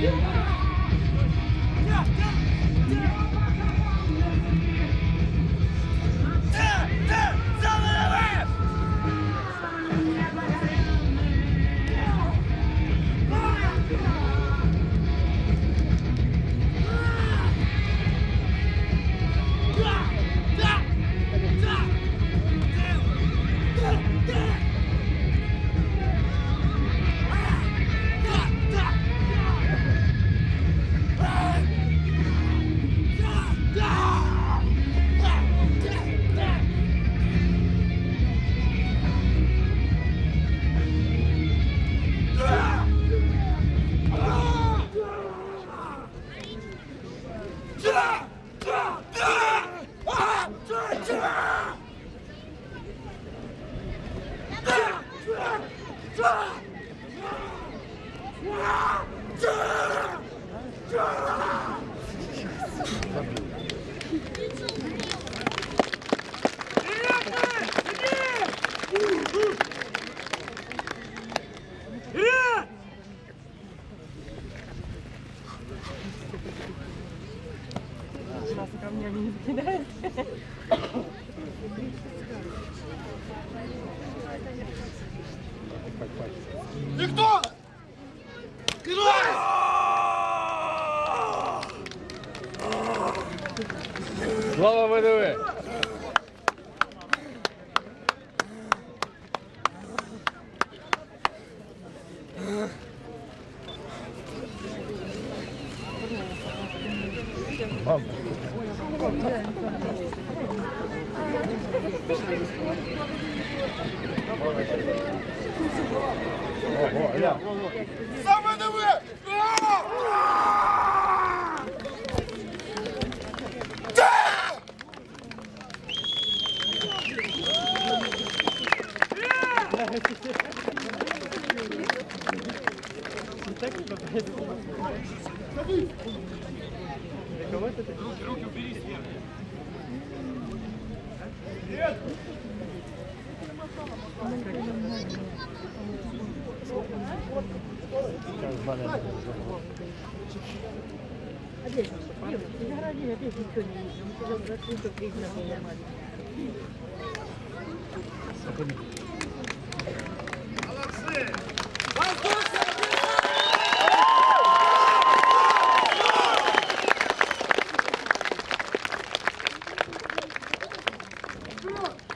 Yeah. Віктор! Слава ВДВ! Мам. Ого, гля. Саме не Руки, руки убери сверху. Привет! Опять, загородили, опять ничего не вижу. Мы сейчас закрыто, видно, поломали. Look.